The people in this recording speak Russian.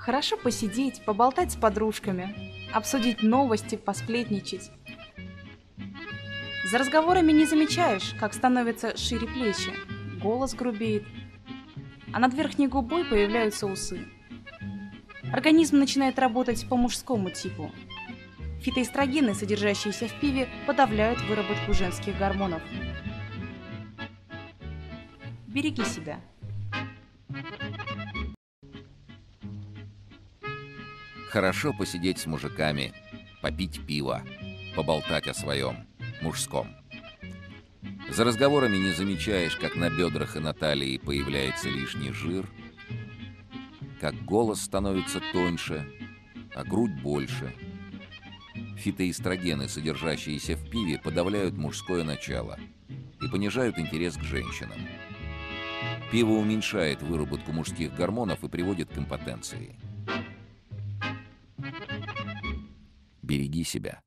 Хорошо посидеть, поболтать с подружками, обсудить новости, посплетничать. За разговорами не замечаешь, как становятся шире плечи, голос грубеет, а над верхней губой появляются усы. Организм начинает работать по мужскому типу. Фитоэстрогены, содержащиеся в пиве, подавляют выработку женских гормонов. Береги себя. Хорошо посидеть с мужиками, попить пиво, поболтать о своем, мужском. За разговорами не замечаешь, как на бедрах и на талии появляется лишний жир, как голос становится тоньше, а грудь больше. Фитоэстрогены, содержащиеся в пиве, подавляют мужское начало и понижают интерес к женщинам. Пиво уменьшает выработку мужских гормонов и приводит к импотенции. Береги себя.